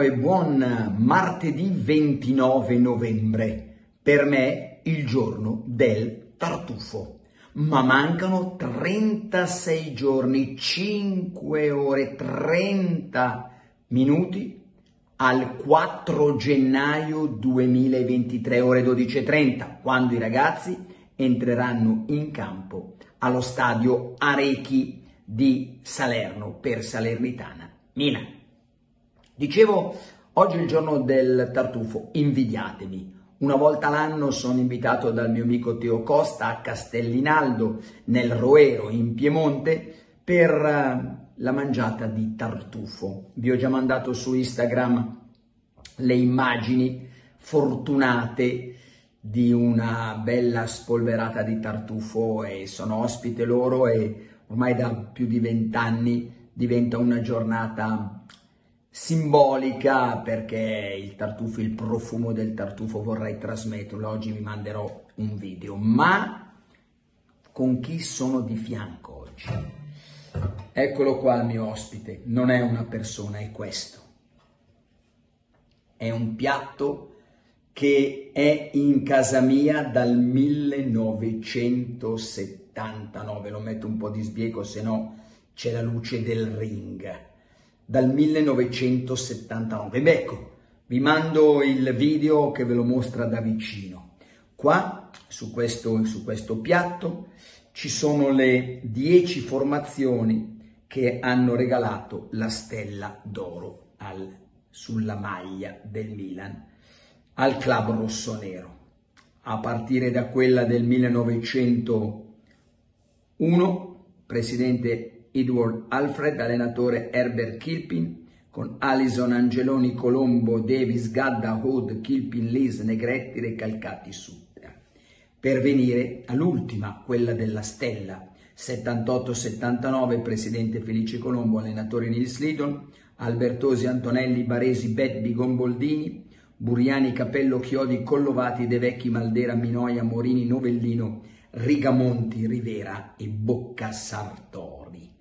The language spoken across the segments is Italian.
E buon martedì 29 novembre. Per me il giorno del tartufo. Ma mancano 36 giorni, 5 ore 30 minuti al 4 gennaio 2023 ore 12.30 quando i ragazzi entreranno in campo allo stadio Arechi di Salerno per Salernitana Milan. Dicevo, oggi è il giorno del tartufo, invidiatemi. Una volta l'anno sono invitato dal mio amico Teo Costa a Castellinaldo, nel Roero, in Piemonte, per eh, la mangiata di tartufo. Vi ho già mandato su Instagram le immagini fortunate di una bella spolverata di tartufo e sono ospite loro e ormai da più di vent'anni diventa una giornata simbolica perché il tartufo, il profumo del tartufo vorrei trasmetterlo, oggi vi manderò un video, ma con chi sono di fianco oggi? Eccolo qua il mio ospite, non è una persona, è questo. È un piatto che è in casa mia dal 1979, lo metto un po' di sbiego se no c'è la luce del ring dal 1979. Beh, ecco, vi mando il video che ve lo mostra da vicino. Qua, su questo, su questo piatto, ci sono le 10 formazioni che hanno regalato la stella d'oro sulla maglia del Milan al club rossonero. A partire da quella del 1901, presidente Edward Alfred, allenatore Herbert Kilpin, con Alison Angeloni, Colombo, Davis, Gadda, Hood, Kilpin, Lis, Negretti, Recalcati, Sutter. Per venire all'ultima, quella della Stella, 78-79, presidente Felice Colombo, allenatore Nils Lidon, Albertosi, Antonelli, Baresi, Betbi, Gomboldini, Buriani, Capello, Chiodi, Collovati, De Vecchi, Maldera, Minoia, Morini, Novellino, Rigamonti, Rivera e Bocca Sartori.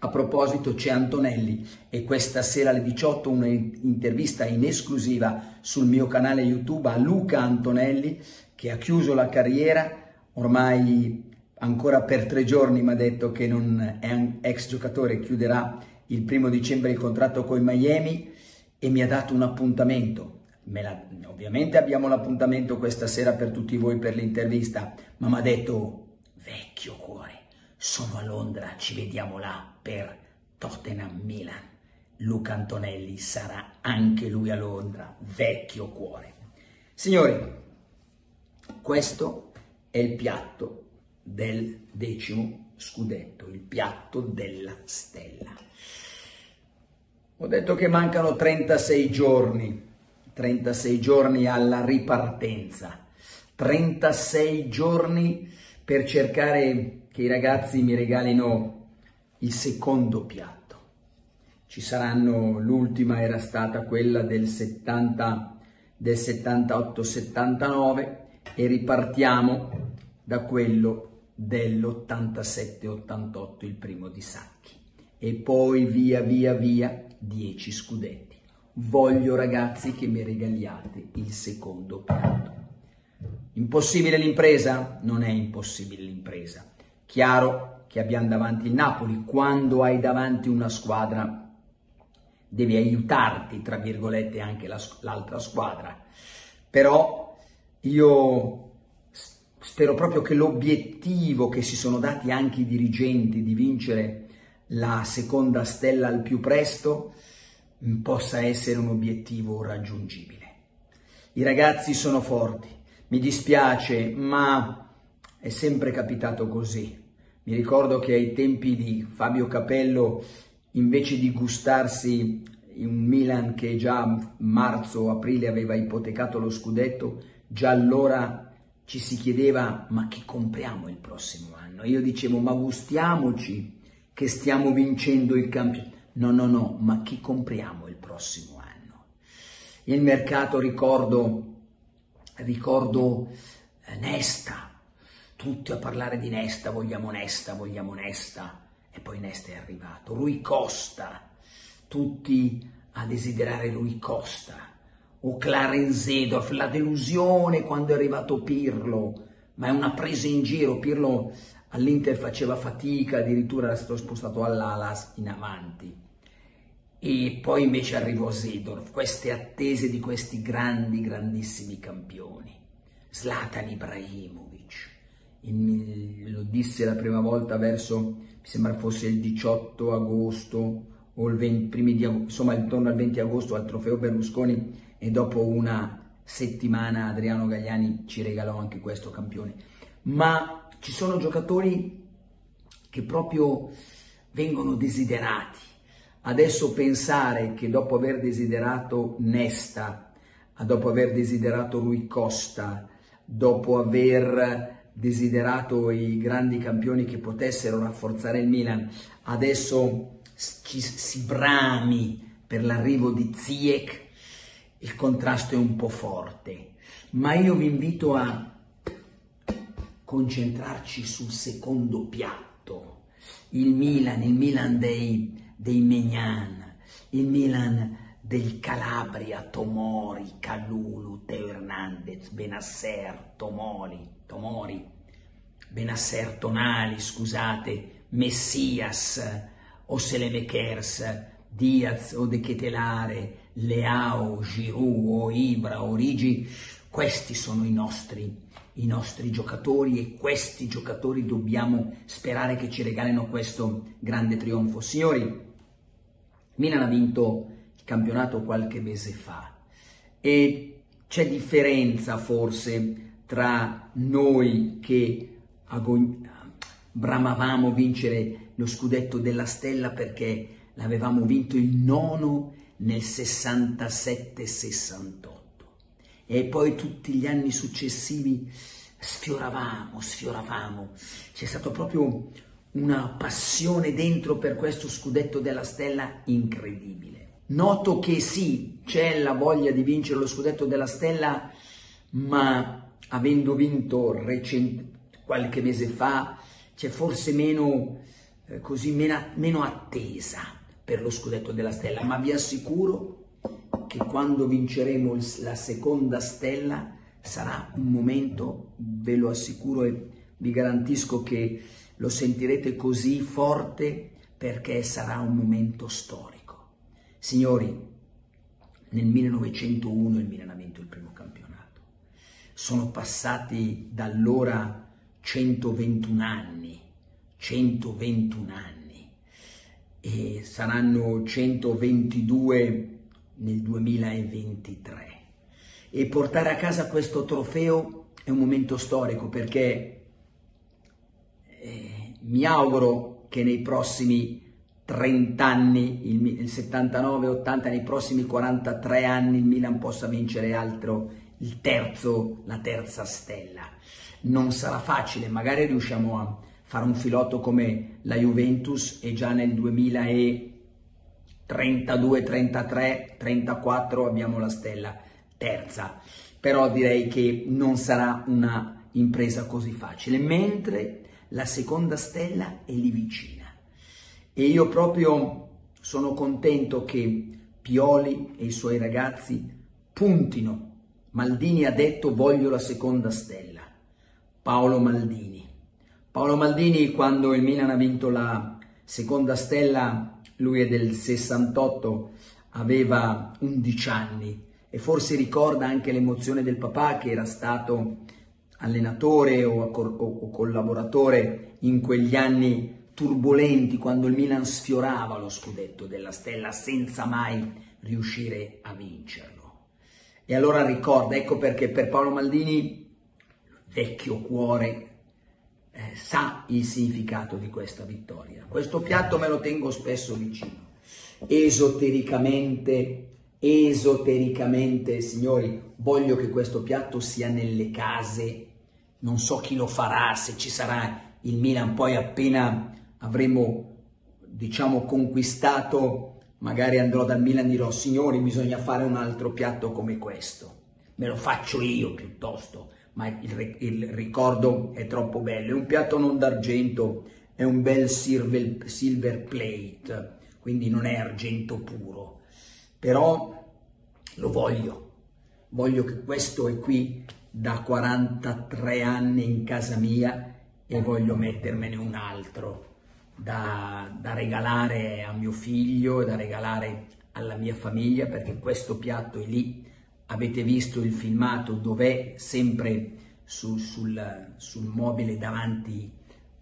A proposito c'è Antonelli e questa sera alle 18 un'intervista in esclusiva sul mio canale YouTube a Luca Antonelli che ha chiuso la carriera, ormai ancora per tre giorni mi ha detto che non è un ex giocatore, chiuderà il primo dicembre il contratto con i Miami e mi ha dato un appuntamento. La, ovviamente abbiamo l'appuntamento questa sera per tutti voi per l'intervista, ma mi ha detto vecchio sono a Londra, ci vediamo là per Tottenham Milan. Luca Antonelli sarà anche lui a Londra, vecchio cuore. Signori, questo è il piatto del decimo scudetto, il piatto della stella. Ho detto che mancano 36 giorni, 36 giorni alla ripartenza, 36 giorni per cercare che i ragazzi mi regalino il secondo piatto. Ci saranno, l'ultima era stata quella del 70, del 78-79 e ripartiamo da quello dell'87-88, il primo di Sacchi. E poi via via via 10 scudetti. Voglio ragazzi che mi regaliate il secondo piatto. Impossibile l'impresa? Non è impossibile l'impresa. Chiaro che abbiamo davanti il Napoli, quando hai davanti una squadra devi aiutarti, tra virgolette, anche la, l'altra squadra. Però io spero proprio che l'obiettivo che si sono dati anche i dirigenti di vincere la seconda stella al più presto possa essere un obiettivo raggiungibile. I ragazzi sono forti, mi dispiace, ma è sempre capitato così. Mi ricordo che ai tempi di Fabio Capello, invece di gustarsi un Milan che già marzo-aprile aveva ipotecato lo scudetto, già allora ci si chiedeva ma chi compriamo il prossimo anno? Io dicevo ma gustiamoci che stiamo vincendo il campionato. No, no, no, ma chi compriamo il prossimo anno? Il mercato ricordo, ricordo eh, Nesta, tutti a parlare di Nesta, vogliamo Nesta, vogliamo Nesta, e poi Nesta è arrivato, Rui Costa, tutti a desiderare lui Costa. O Clarence Zedorf, la delusione quando è arrivato Pirlo, ma è una presa in giro, Pirlo all'Inter faceva fatica, addirittura era stato spostato all'Alas in avanti. E poi invece arrivò Zedorf, queste attese di questi grandi, grandissimi campioni. Zlatan Ibrahimovic, il, lo disse la prima volta verso, mi sembra fosse il 18 agosto o il 20, primi di, insomma intorno al 20 agosto al trofeo Berlusconi e dopo una settimana Adriano Gagliani ci regalò anche questo campione. Ma ci sono giocatori che proprio vengono desiderati. Adesso pensare che dopo aver desiderato Nesta, dopo aver desiderato Rui Costa, dopo aver desiderato i grandi campioni che potessero rafforzare il Milan, adesso ci si brami per l'arrivo di Ziyech, il contrasto è un po' forte, ma io vi invito a concentrarci sul secondo piatto, il Milan, il Milan dei, dei Megnan, il Milan del Calabria, Tomori, Calulu, Teo Hernandez, Benasser, Tomori, Tomori, Benasser Tonali, scusate, Messias, Oselemekers, Diaz o De Ketelare, Leao, Giroud Ibra o Rigi, questi sono i nostri, i nostri giocatori e questi giocatori dobbiamo sperare che ci regalino questo grande trionfo. Signori, Milan ha vinto il campionato qualche mese fa e c'è differenza forse tra noi che agogn- bramavamo vincere lo scudetto della stella perché l'avevamo vinto il nono nel 67-68 e poi tutti gli anni successivi sfioravamo, sfioravamo. C'è stata proprio una passione dentro per questo scudetto della stella incredibile. Noto che sì, c'è la voglia di vincere lo scudetto della stella, ma avendo vinto recent- qualche mese fa, c'è forse meno, eh, così, meno, meno attesa per lo scudetto della stella, ma vi assicuro che quando vinceremo la seconda stella sarà un momento, ve lo assicuro e vi garantisco che lo sentirete così forte perché sarà un momento storico. Signori, nel 1901 il Milan ha vinto il primo campionato. Sono passati da allora 121 anni, 121 anni e saranno 122 nel 2023. E portare a casa questo trofeo è un momento storico perché eh, mi auguro che nei prossimi 30 anni, il, il 79-80, nei prossimi 43 anni il Milan possa vincere altro, il terzo, la terza stella. Non sarà facile, magari riusciamo a fare un filotto come la Juventus e già nel 2032, 33, 34 abbiamo la stella terza. Però direi che non sarà una impresa così facile, mentre la seconda stella è lì vicina. E io proprio sono contento che Pioli e i suoi ragazzi puntino. Maldini ha detto voglio la seconda stella. Paolo Maldini Paolo Maldini quando il Milan ha vinto la seconda stella, lui è del 68, aveva 11 anni e forse ricorda anche l'emozione del papà che era stato allenatore o, o collaboratore in quegli anni turbolenti quando il Milan sfiorava lo scudetto della stella senza mai riuscire a vincerlo. E allora ricorda, ecco perché per Paolo Maldini, vecchio cuore eh, sa il significato di questa vittoria. Questo piatto me lo tengo spesso vicino. Esotericamente, esotericamente, signori, voglio che questo piatto sia nelle case. Non so chi lo farà, se ci sarà il Milan, poi appena avremo, diciamo, conquistato, magari andrò dal Milan e dirò, signori, bisogna fare un altro piatto come questo. Me lo faccio io piuttosto ma il, il, ricordo è troppo bello. È un piatto non d'argento, è un bel silver, silver plate, quindi non è argento puro. però lo voglio, voglio che questo è qui da 43 anni in casa mia e voglio mettermene un altro da, da regalare a mio figlio, da regalare alla mia famiglia perché questo piatto è lì. Avete visto il filmato dov'è sempre su, sul, sul mobile davanti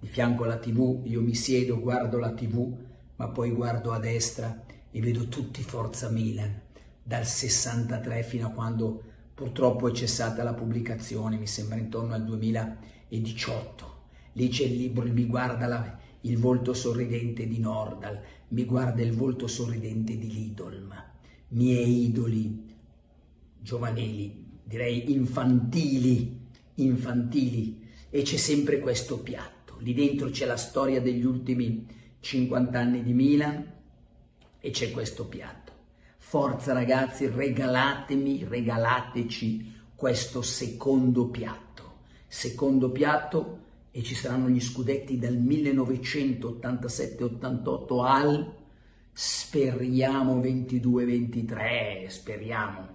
di fianco alla tv, io mi siedo, guardo la tv, ma poi guardo a destra e vedo tutti Forza Milan, dal 63 fino a quando purtroppo è cessata la pubblicazione, mi sembra intorno al 2018. Lì c'è il libro, mi guarda la, il volto sorridente di Nordal, mi guarda il volto sorridente di Lidolm, miei idoli giovanili, direi infantili, infantili, e c'è sempre questo piatto. Lì dentro c'è la storia degli ultimi 50 anni di Milan e c'è questo piatto. Forza ragazzi, regalatemi, regalateci questo secondo piatto. Secondo piatto e ci saranno gli scudetti dal 1987-88 al speriamo 22-23, speriamo.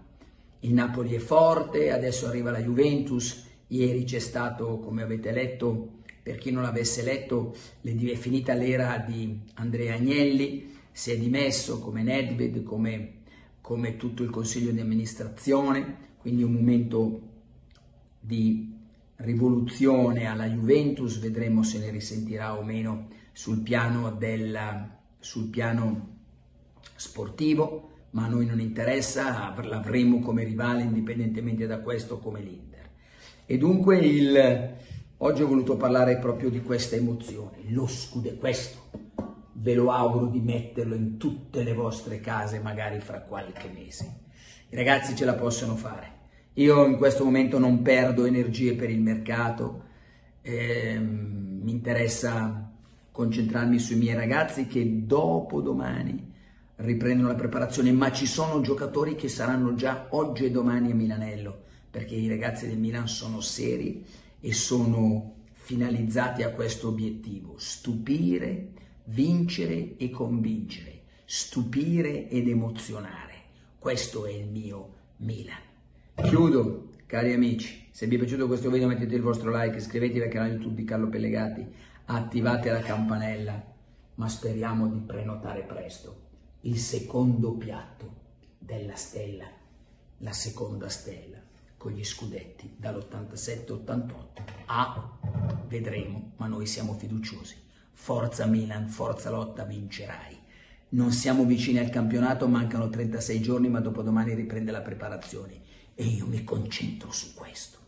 Il Napoli è forte, adesso arriva la Juventus, ieri c'è stato, come avete letto, per chi non l'avesse letto, è finita l'era di Andrea Agnelli, si è dimesso come Nedved, come, come tutto il consiglio di amministrazione, quindi un momento di rivoluzione alla Juventus, vedremo se ne risentirà o meno sul piano, del, sul piano sportivo, ma a noi non interessa, l'avremo come rivale indipendentemente da questo come l'Inter. E dunque il, oggi ho voluto parlare proprio di questa emozione, lo scudo, questo ve lo auguro di metterlo in tutte le vostre case magari fra qualche mese. I ragazzi ce la possono fare io in questo momento non perdo energie per il mercato, eh, mi interessa concentrarmi sui miei ragazzi che dopo domani riprendono la preparazione, ma ci sono giocatori che saranno già oggi e domani a Milanello, perché i ragazzi del Milan sono seri e sono finalizzati a questo obiettivo, stupire, vincere e convincere, stupire ed emozionare. Questo è il mio Milan. Chiudo, cari amici, se vi è piaciuto questo video mettete il vostro like, iscrivetevi al canale YouTube di Carlo Pellegati, attivate la campanella, ma speriamo di prenotare presto il secondo piatto della stella, la seconda stella con gli scudetti dall'87-88 a vedremo, ma noi siamo fiduciosi. Forza Milan, forza lotta, vincerai. Non siamo vicini al campionato, mancano 36 giorni, ma dopodomani riprende la preparazione e io mi concentro su questo.